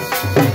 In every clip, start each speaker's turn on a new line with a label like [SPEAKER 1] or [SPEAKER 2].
[SPEAKER 1] Thank you.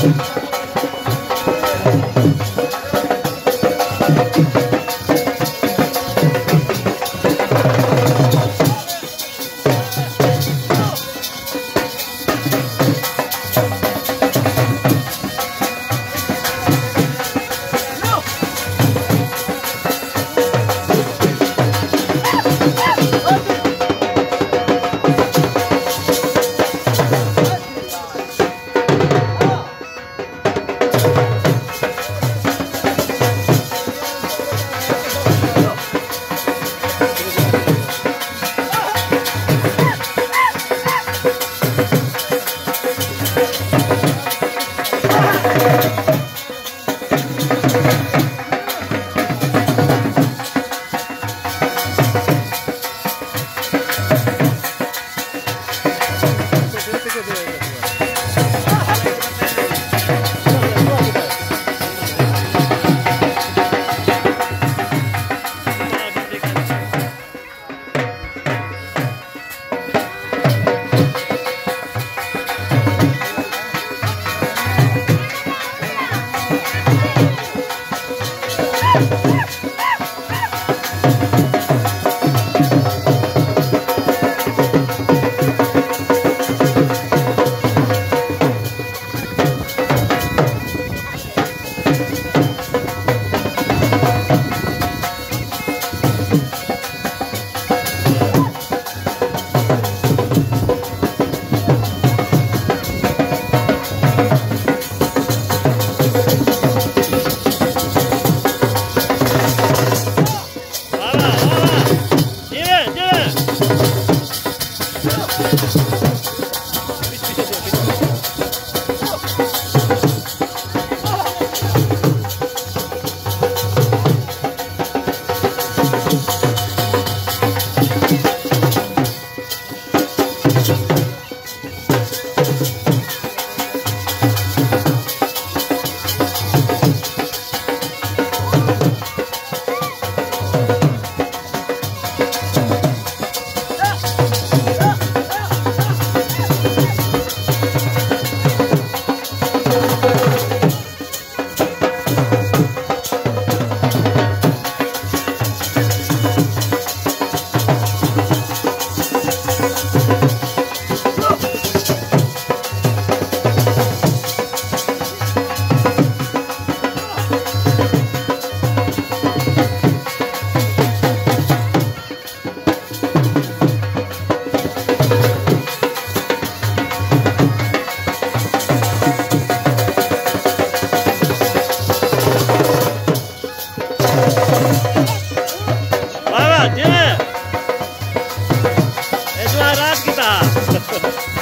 [SPEAKER 1] Thank you.
[SPEAKER 2] Ha ha ha!